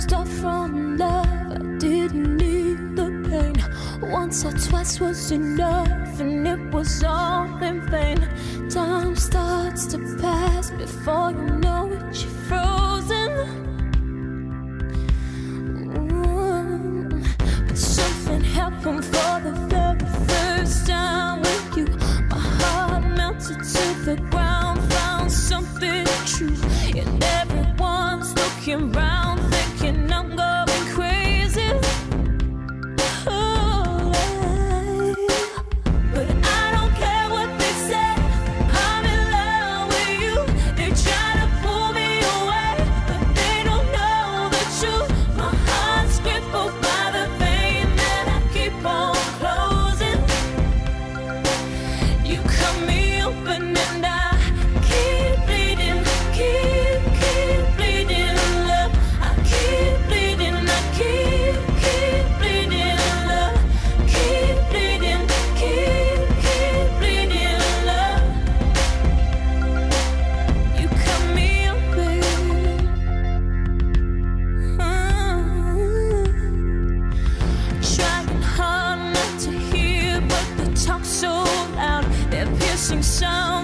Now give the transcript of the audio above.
stuff from love. I didn't need the pain. Once or twice was enough, and it was all in vain. Time starts to pass before you know it, you're. 心上。